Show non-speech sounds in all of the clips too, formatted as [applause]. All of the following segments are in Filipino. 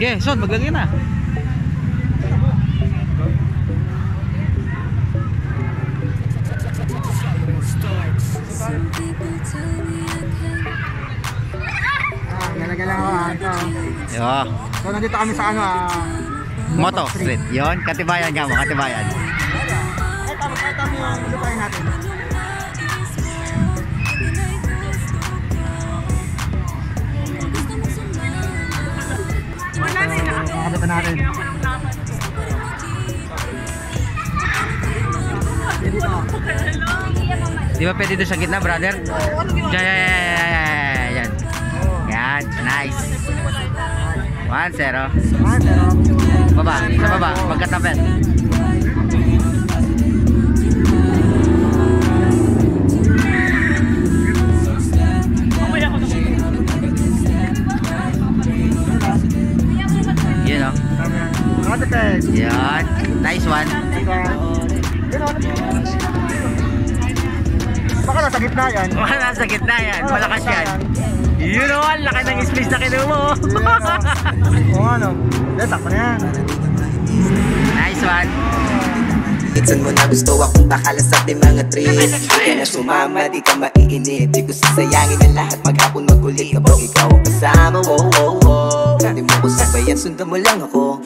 Okay, son, maglagay na. Yo. So, nandito kami sa ano ah. Moto Street. Yon, katibayan ka mo, katibayan. Ay, tama, tama yung lupain natin. Natin. Di ba pwede doon sa gitna, brother? Yan, yan, yan, yan, nice. 1-0. Ah, pero... Baba, sa baba, magkatapat. Yan. Nice one. Baka nasa gitna yan. [laughs] Wala nasa gitna yan. Malakas yan. Yun o, laki ng space na kinuha mo. [laughs] Oo ano. Sakto na yan. nice one. Minsan mo na gusto akong bakala sa ating mga trip Di ka na sumama, di ka maiinip Di ko sasayangin ang lahat maghapon magulit Kapag ikaw ang kasama, wow, wow, wow Hindi mo ko sabayan, sundan mo lang ako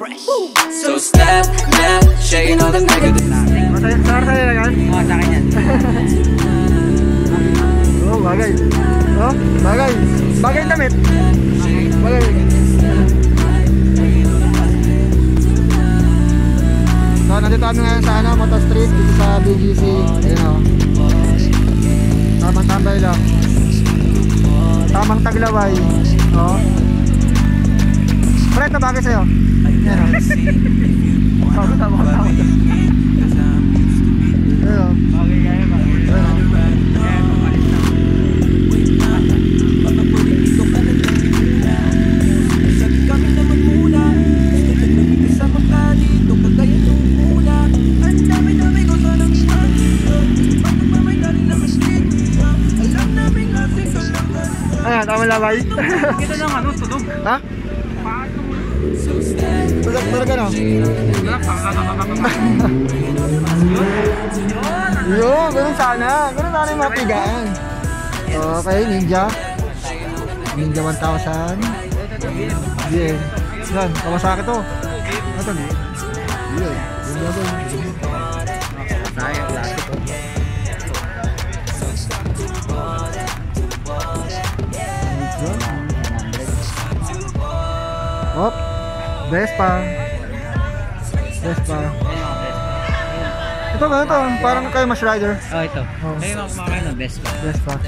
So step left, shaking all the negative Masaya, sa sa'yo lang yan. Oo, sa akin yan. Oo, bagay. Oh, bagay. Bagay damit. Bagay. Kami ngayon sa ano, Moto Street, dito sa BGC. Ayun o. Tamang tambay lang. Tamang taglaway. Oo. Pre, ito bagay sa'yo. Yan o. Tama, tama, tama. Ayun o. Ayun o. Ayan, tama labay. Ito lang ano, tunog. ha? Tulog, tulog ano? Yun, ganun sana. Ganun sana yung mga pigaan. Okay, Ninja. Ninja 1000. Bien. Yan, Kawasaki to. Ito, di. Yan. Yun ba Hop. Vespa. Vespa. Ito ba ito? Parang kayo mas rider. Oh, ito. Oh. Ayun ako kumakain ng best pa. Vespa. [laughs]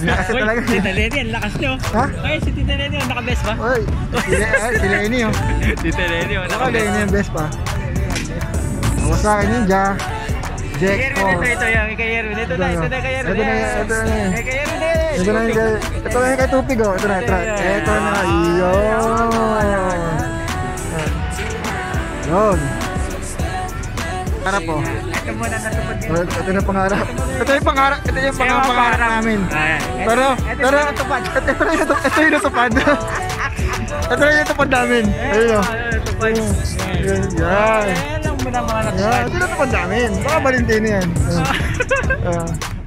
Lakas talaga. Tita Lenny, ang lakas nyo. Ha? Kaya si Tita Lenny, ang naka-best pa. Oy, sila, ay, sila ini oh. [laughs] Tita Lenny, ang Baka Lenny yung Vespa. Kawasaki Ninja. Jekko. Ito, ito, yung kay Yerwin. Ito na, ito na kay Yerwin. Ito na, ito na. Eh, kay Yerwin eh. Ito na ito na kay Tupig oh. Ito na, ito na. Ito na, yun. Yun. Harap po. Ito muna natupad. Oh, Ito na pangarap. Ito yung pangarap. Ito yung pangarap, namin. Pero, pero, ito, ito, ito, ito, ito yung natupad. ito yung natupad namin. Ayun o. Natupad. Yan. Yan. Ito yung natupad namin. Baka Valentino yan. [laughs] Ah.